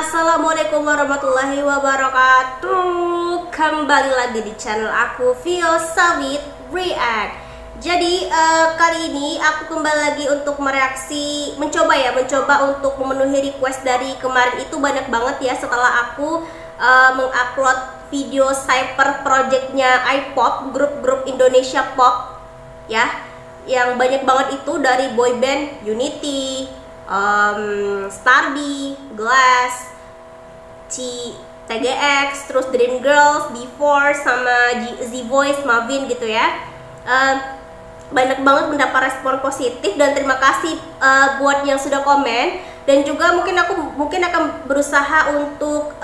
Assalamualaikum warahmatullahi wabarakatuh. Kembali lagi di channel aku Vio Sawit React. Jadi uh, kali ini aku kembali lagi untuk mereaksi Mencoba ya, mencoba untuk memenuhi request dari kemarin. Itu banyak banget ya Setelah aku uh, mengupload video cyber projectnya iPop Grup-grup Indonesia Pop Ya. Yang banyak banget itu dari boyband Unity um, Starby, Glass, C, TGX, terus Dream Girls, B4, sama Z Voice, Mavin gitu ya. Um, banyak banget mendapat respon positif dan terima kasih uh, buat yang sudah komen. Dan juga mungkin aku mungkin akan berusaha untuk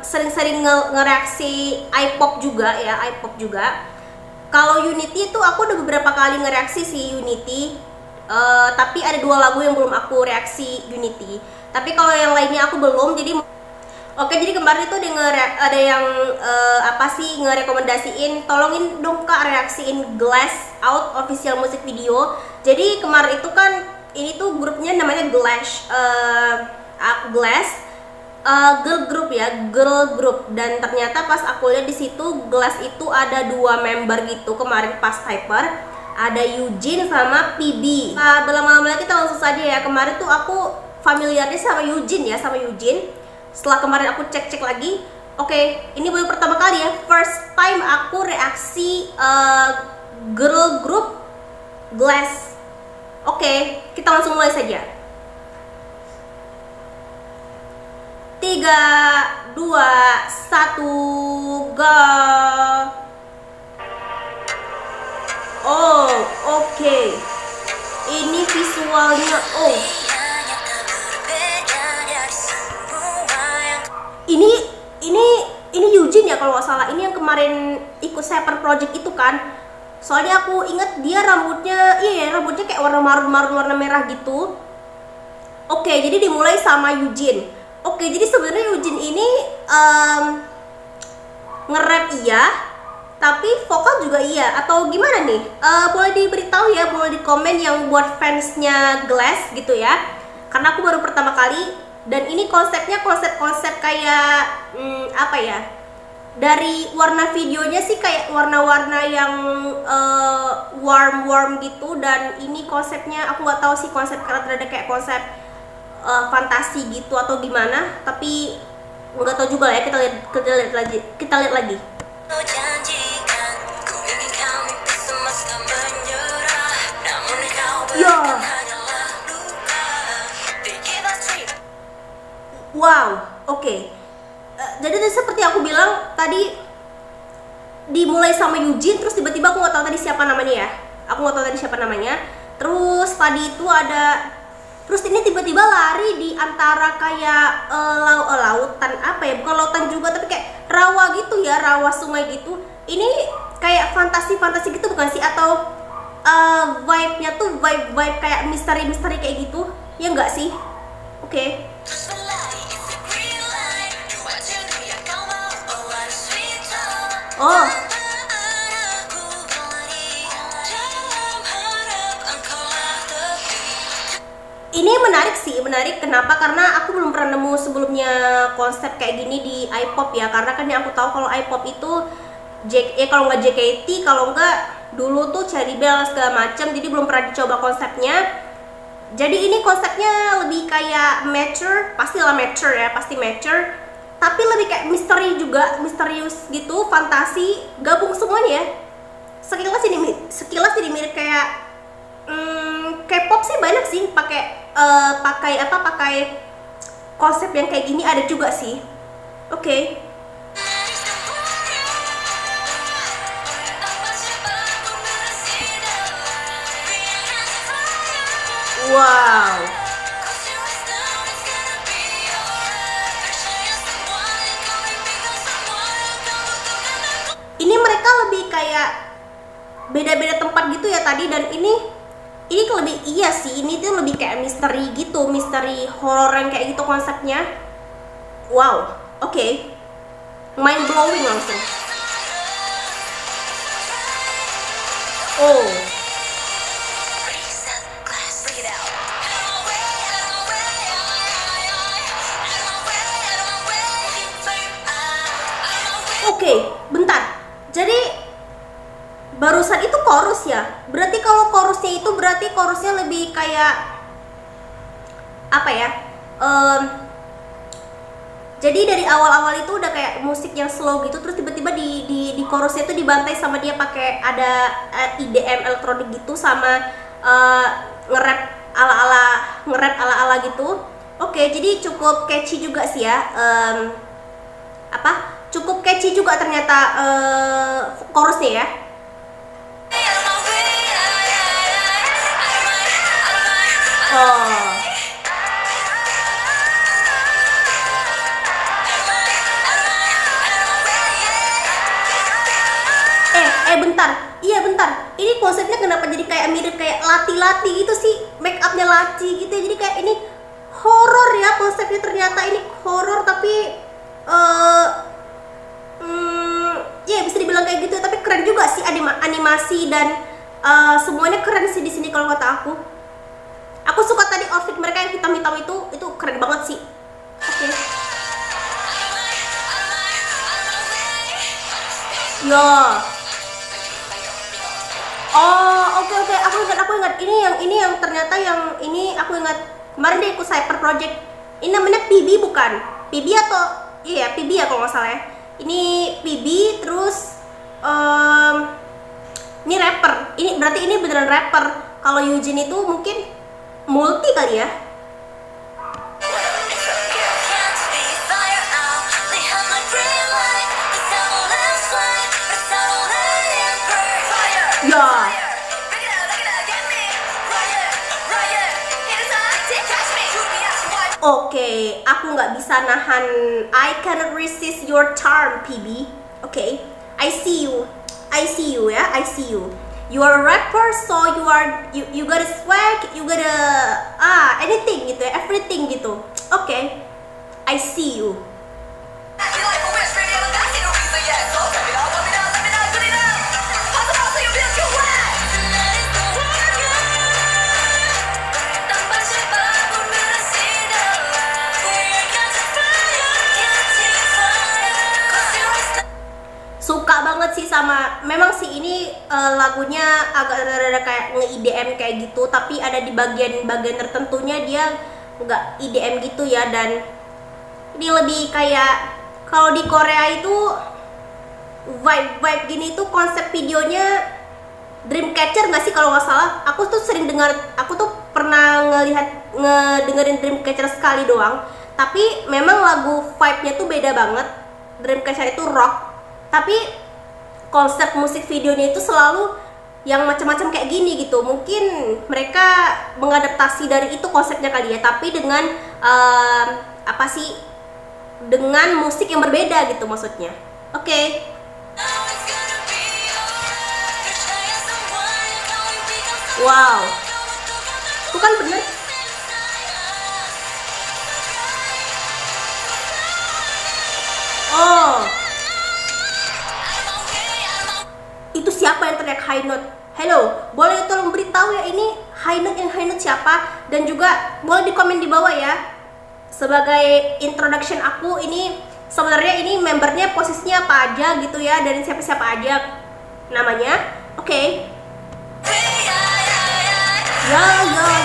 sering-sering um, ngereaksi iPop juga ya iPop juga. Kalau Unity itu aku udah beberapa kali ngereaksi si Unity uh, tapi ada dua lagu yang belum aku reaksi Unity. Tapi kalau yang lainnya aku belum jadi Oke, jadi kemarin itu ada, yang uh, apa sih ngerekomendasiin, tolongin dong kak reaksiin Glass Out official music video. Jadi kemarin itu kan ini tuh grupnya namanya Glass, uh, Glass, uh, girl group ya, girl group. Dan ternyata pas aku lihat di situ Glass itu ada dua member gitu kemarin pas Hyper ada Eugene sama PB. Nah, berlama-lama lagi kita langsung saja ya. Kemarin tuh aku familiarnya sama Eugene ya, sama Eugene. Setelah kemarin aku cek-cek lagi, oke, okay, ini baru pertama kali ya, first time aku reaksi uh, girl group Glass. Oke, okay, kita langsung mulai saja. Tiga, dua, satu, go! Oh, oke. Okay. Ini visualnya. Oh. Ini ini ini Eugene ya kalau nggak salah. Ini yang kemarin ikut Seper Project itu kan. Soalnya aku inget dia rambutnya, iya rambutnya kayak warna marun-marun warna merah gitu. Oke, jadi dimulai sama Eugene. Oke, jadi sebenarnya Eugene ini um, nge-rap iya, tapi vokal juga iya atau gimana nih uh, boleh diberitahu ya boleh di komen yang buat fansnya Glass gitu ya karena aku baru pertama kali dan ini konsepnya konsep-konsep kayak hmm, apa ya? Dari warna videonya sih kayak warna-warna yang uh, warm-warm gitu. Dan ini konsepnya aku nggak tahu sih konsep karena ada kayak konsep uh, fantasi gitu atau gimana. Tapi nggak tahu juga ya kita lihat kita lihat lagi kita lihat lagi. Ya. Wow, oke. Okay. Uh, eh, jadi seperti aku bilang tadi dimulai sama Eugene, terus tiba-tiba aku nggak tahu tadi siapa namanya ya. Aku nggak tahu tadi siapa namanya. Terus tadi itu ada, terus ini tiba-tiba lari di antara kayak uh, lau uh, lautan apa ya? Bukan lautan juga, tapi kayak rawa gitu ya, rawa sungai gitu. Ini kayak fantasi-fantasi gitu bukan sih? Atau uh, vibe-nya tuh vibe-vibe kayak misteri-misteri kayak gitu ya enggak sih oke okay. Oh. Ini menarik sih menarik. Kenapa? Karena aku belum pernah nemu sebelumnya konsep kayak gini di iPop ya. Karena kan yang aku tahu kalau iPop itu J eh kalau nggak JKT kalau nggak dulu tuh Cherry Bell segala macam jadi belum pernah dicoba konsepnya. Jadi ini konsepnya lebih kayak mature. Pastilah mature ya pasti mature tapi lebih kayak misteri juga misterius gitu fantasi gabung semuanya ya sekilas ini sekilas jadi mirip kayak hmm, K-pop sih banyak sih pakai uh, pakai apa pakai konsep yang kayak gini ada juga sih oke okay. Wow. ini mereka lebih kayak beda-beda tempat gitu ya tadi dan ini ini lebih iya sih ini tuh lebih kayak misteri gitu misteri horor yang kayak gitu konsepnya. Wow oke. Okay. mind blowing langsung. Oh. Oke, okay, bentar jadi barusan itu chorus ya? Berarti kalau chorusnya itu berarti chorusnya lebih kayak apa ya? Um, jadi dari awal-awal itu udah kayak musik yang slow gitu terus tiba-tiba di di di chorusnya itu dibantai sama dia pakai ada eh, IDM elektronik gitu sama uh, nge-rap ala-ala nge-rap ala-ala gitu. Oke jadi cukup catchy juga sih ya um, apa cukup catchy juga ternyata uh, chorusnya ya. Oh. Eh bentar. Iya bentar. Ini konsepnya kenapa jadi kayak mirip kayak lati-lati gitu sih? Make upnya lati gitu ya. Jadi kayak ini horor ya konsepnya ternyata. Ini horor tapi uh, ya bisa dibilang kayak gitu tapi keren juga sih anima animasi dan uh, semuanya keren sih di sini kalau kata aku aku suka tadi outfit mereka yang hitam-hitam itu itu keren banget sih oke okay. ya Oh, oke okay, oke, okay. aku ingat aku ingat ini yang ini yang ternyata yang ini aku ingat kemarin dia ikut Cyber Project. Ini namanya PB bukan? PB atau iya PB ya kalau nggak salah ya. Ini PB terus um, ini rapper. Ini berarti ini beneran rapper. Kalau Eugene itu mungkin multi kali ya. Oke, okay, aku nggak bisa nahan. I cannot resist your charm, PB. Oke, okay, I see you. I see you ya, I see you. You are a rapper, so you are you you got a swag, you got a ah anything gitu, ya, everything gitu. Oke, okay, I see you. Lagunya agak rada kayak nge-IDM kayak gitu tapi ada di bagian-bagian tertentunya dia nggak IDM gitu ya dan ini lebih kayak kalau di Korea itu vibe-vibe gini tuh konsep videonya Dreamcatcher nggak sih kalau nggak salah? Aku tuh sering dengar aku tuh pernah ngelihat ngedengerin Dreamcatcher sekali doang tapi memang lagu vibe-nya tuh beda banget. Dreamcatcher itu rock tapi konsep musik videonya itu selalu yang macam-macam kayak gini gitu. Mungkin mereka mengadaptasi dari itu konsepnya kali ya tapi dengan uh, apa sih dengan musik yang berbeda gitu maksudnya. Oke. Okay. wow. Itu kan bener high note Hello, boleh tolong beritahu ya ini high note yang high note siapa dan juga boleh di komen di bawah ya. Sebagai introduction aku ini sebenarnya ini membernya posisinya apa aja gitu ya dan siapa-siapa aja namanya. Oke. Okay. Ya ya ya. Ya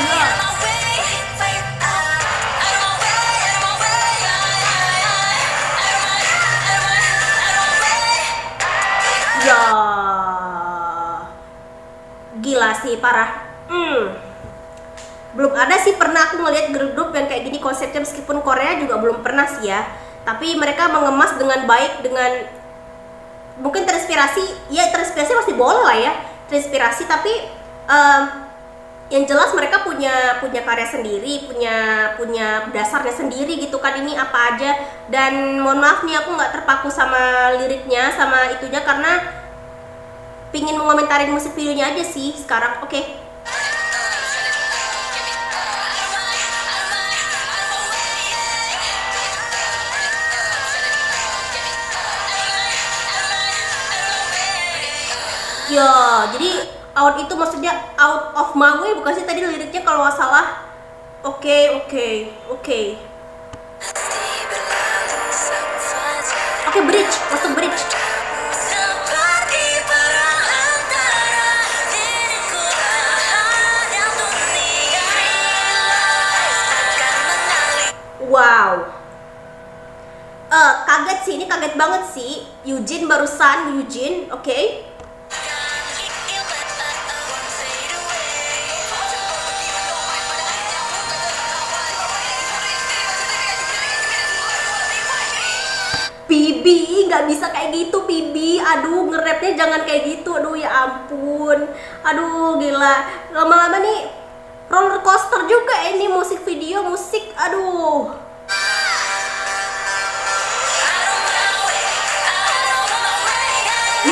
gila sih parah. Hmm. belum ada sih pernah aku ngeliat grup-grup yang kayak gini konsepnya meskipun Korea juga belum pernah sih ya. Tapi mereka mengemas dengan baik dengan mungkin terinspirasi ya terinspirasi masih boleh lah ya terinspirasi. Tapi um, yang jelas mereka punya punya karya sendiri punya punya dasarnya sendiri gitu kan ini apa aja. Dan mohon maaf nih aku nggak terpaku sama liriknya sama itunya karena pingin mengomentarin musik videonya aja sih sekarang oke okay. Ya, jadi out itu maksudnya out of my way bukan sih tadi liriknya kalau nggak salah. Oke, okay, oke, okay, oke. Okay. Oke, okay, bridge, masuk bridge. Eugene barusan Eugene oke? Bibi nggak bisa kayak gitu Bibi aduh ngerapnya jangan kayak gitu. Aduh ya ampun. Aduh gila. Lama-lama nih roller coaster juga ini musik video musik. Aduh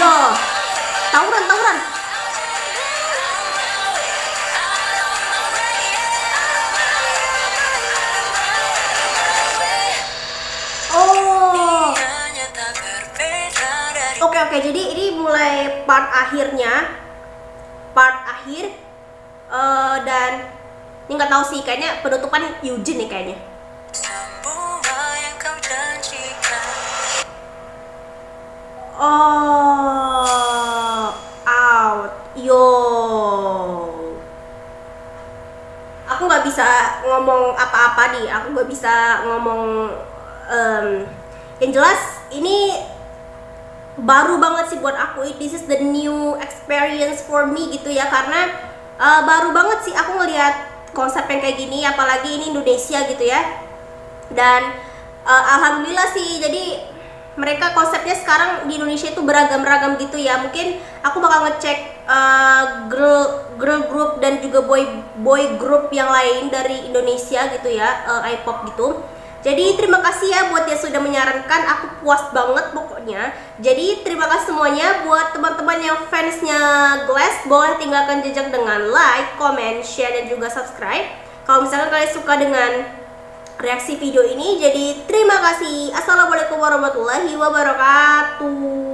yo tawuran tawuran. Oh. Oke oke. Jadi ini mulai part akhirnya. Part akhir uh, dan ini nggak tahu sih. Kayaknya penutupan Eugene nih kayaknya ngomong apa-apa nih. Aku nggak bisa ngomong um, yang jelas ini baru banget sih buat aku. This is the new experience for me gitu ya. Karena uh, baru banget sih aku ngelihat konsep yang kayak gini apalagi ini Indonesia gitu ya. Dan uh, alhamdulillah sih. Jadi mereka konsepnya sekarang di Indonesia itu beragam-ragam gitu ya mungkin aku bakal ngecek uh, girl girl group dan juga boy boy group yang lain dari Indonesia gitu ya uh, iPop gitu jadi terima kasih ya buat yang sudah menyarankan, aku puas banget pokoknya. Jadi terima kasih semuanya buat teman-teman yang fansnya Glass, boleh tinggalkan jejak dengan like, comment, share, dan juga subscribe. Kalau misalkan kalian suka dengan reaksi video ini, jadi terima kasih. Assalamualaikum warahmatullahi wabarakatuh.